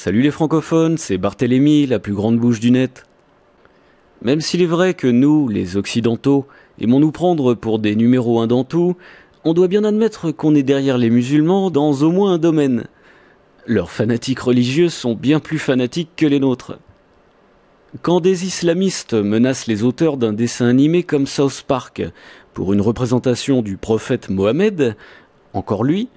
Salut les francophones, c'est Barthélemy, la plus grande bouche du net. Même s'il est vrai que nous, les occidentaux, aimons nous prendre pour des numéros un dans tout, on doit bien admettre qu'on est derrière les musulmans dans au moins un domaine. Leurs fanatiques religieux sont bien plus fanatiques que les nôtres. Quand des islamistes menacent les auteurs d'un dessin animé comme South Park pour une représentation du prophète Mohammed, encore lui,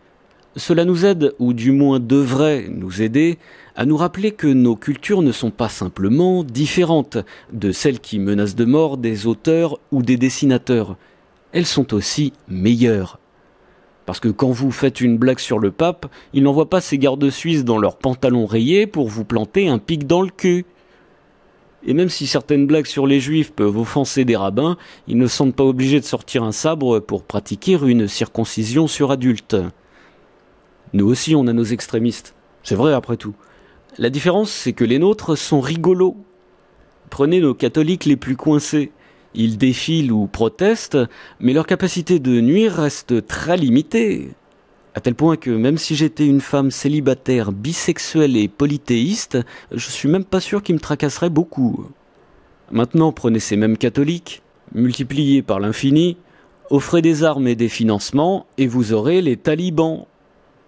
cela nous aide, ou du moins devrait nous aider, à nous rappeler que nos cultures ne sont pas simplement différentes de celles qui menacent de mort des auteurs ou des dessinateurs. Elles sont aussi meilleures. Parce que quand vous faites une blague sur le pape, il n'envoie pas ses gardes suisses dans leurs pantalons rayés pour vous planter un pic dans le cul. Et même si certaines blagues sur les juifs peuvent offenser des rabbins, ils ne sont pas obligés de sortir un sabre pour pratiquer une circoncision sur adultes. Nous aussi, on a nos extrémistes. C'est vrai après tout. La différence, c'est que les nôtres sont rigolos. Prenez nos catholiques les plus coincés. Ils défilent ou protestent, mais leur capacité de nuire reste très limitée. À tel point que même si j'étais une femme célibataire, bisexuelle et polythéiste, je suis même pas sûr qu'ils me tracasseraient beaucoup. Maintenant, prenez ces mêmes catholiques, multipliés par l'infini, offrez des armes et des financements, et vous aurez les talibans,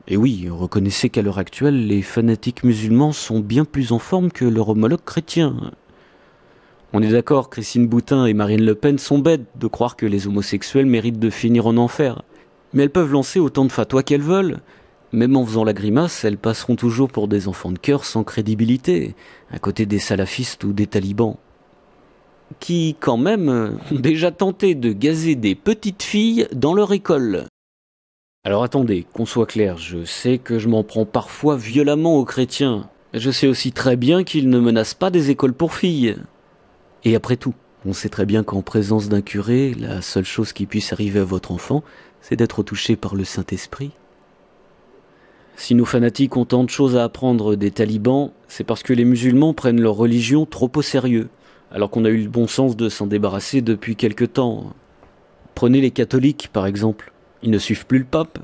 et oui, reconnaissez qu'à l'heure actuelle, les fanatiques musulmans sont bien plus en forme que leur homologue chrétien. On est d'accord, Christine Boutin et Marine Le Pen sont bêtes de croire que les homosexuels méritent de finir en enfer. Mais elles peuvent lancer autant de fatwas qu'elles veulent. Même en faisant la grimace, elles passeront toujours pour des enfants de cœur sans crédibilité, à côté des salafistes ou des talibans. Qui, quand même, ont déjà tenté de gazer des petites filles dans leur école. Alors attendez, qu'on soit clair, je sais que je m'en prends parfois violemment aux chrétiens. Je sais aussi très bien qu'ils ne menacent pas des écoles pour filles. Et après tout, on sait très bien qu'en présence d'un curé, la seule chose qui puisse arriver à votre enfant, c'est d'être touché par le Saint-Esprit. Si nos fanatiques ont tant de choses à apprendre des talibans, c'est parce que les musulmans prennent leur religion trop au sérieux, alors qu'on a eu le bon sens de s'en débarrasser depuis quelque temps. Prenez les catholiques, par exemple. Ils ne suivent plus le pape.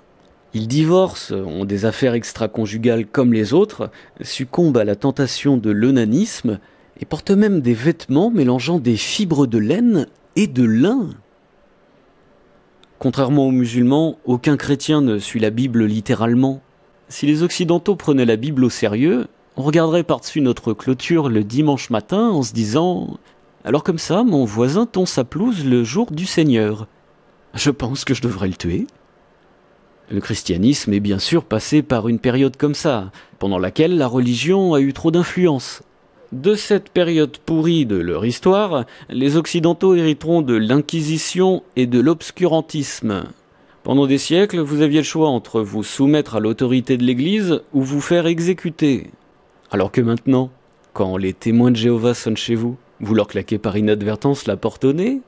Ils divorcent, ont des affaires extra-conjugales comme les autres, succombent à la tentation de l'onanisme et portent même des vêtements mélangeant des fibres de laine et de lin. Contrairement aux musulmans, aucun chrétien ne suit la Bible littéralement. Si les Occidentaux prenaient la Bible au sérieux, on regarderait par-dessus notre clôture le dimanche matin en se disant Alors comme ça, mon voisin tond sa pelouse le jour du Seigneur. Je pense que je devrais le tuer. Le christianisme est bien sûr passé par une période comme ça, pendant laquelle la religion a eu trop d'influence. De cette période pourrie de leur histoire, les Occidentaux hériteront de l'Inquisition et de l'obscurantisme. Pendant des siècles, vous aviez le choix entre vous soumettre à l'autorité de l'Église ou vous faire exécuter. Alors que maintenant, quand les témoins de Jéhovah sonnent chez vous, vous leur claquez par inadvertance la porte au nez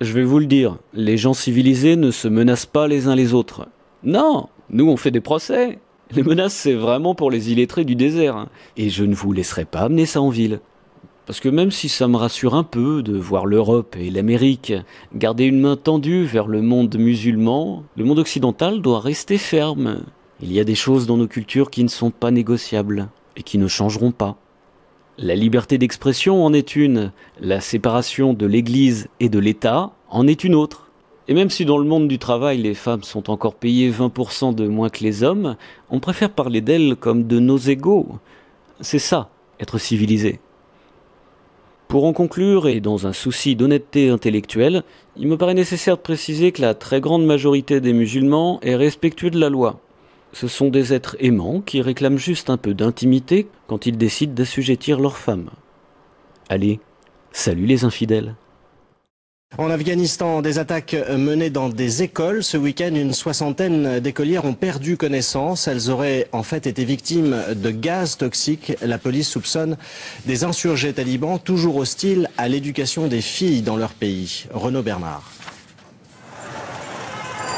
je vais vous le dire, les gens civilisés ne se menacent pas les uns les autres. Non, nous on fait des procès. Les menaces, c'est vraiment pour les illettrés du désert. Hein. Et je ne vous laisserai pas amener ça en ville. Parce que même si ça me rassure un peu de voir l'Europe et l'Amérique garder une main tendue vers le monde musulman, le monde occidental doit rester ferme. Il y a des choses dans nos cultures qui ne sont pas négociables et qui ne changeront pas. La liberté d'expression en est une, la séparation de l'Église et de l'État en est une autre. Et même si dans le monde du travail les femmes sont encore payées 20% de moins que les hommes, on préfère parler d'elles comme de nos égaux. C'est ça, être civilisé. Pour en conclure, et dans un souci d'honnêteté intellectuelle, il me paraît nécessaire de préciser que la très grande majorité des musulmans est respectueux de la loi. Ce sont des êtres aimants qui réclament juste un peu d'intimité quand ils décident d'assujettir leur femme. Allez, salut les infidèles. En Afghanistan, des attaques menées dans des écoles. Ce week-end, une soixantaine d'écolières ont perdu connaissance. Elles auraient en fait été victimes de gaz toxiques. La police soupçonne des insurgés talibans toujours hostiles à l'éducation des filles dans leur pays. Renaud Bernard.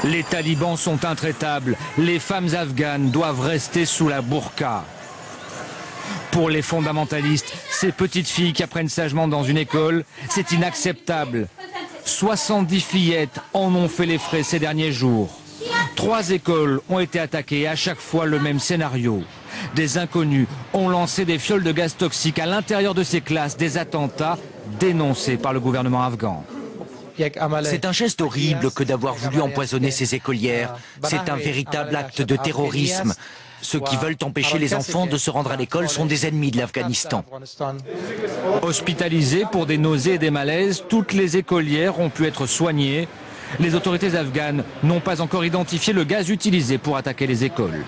Les talibans sont intraitables. Les femmes afghanes doivent rester sous la burqa. Pour les fondamentalistes, ces petites filles qui apprennent sagement dans une école, c'est inacceptable. 70 fillettes en ont fait les frais ces derniers jours. Trois écoles ont été attaquées, à chaque fois le même scénario. des inconnus ont lancé des fioles de gaz toxique à l'intérieur de ces classes, des attentats dénoncés par le gouvernement afghan. C'est un geste horrible que d'avoir voulu empoisonner ces écolières. C'est un véritable acte de terrorisme. Ceux qui veulent empêcher les enfants de se rendre à l'école sont des ennemis de l'Afghanistan. Hospitalisées pour des nausées et des malaises, toutes les écolières ont pu être soignées. Les autorités afghanes n'ont pas encore identifié le gaz utilisé pour attaquer les écoles.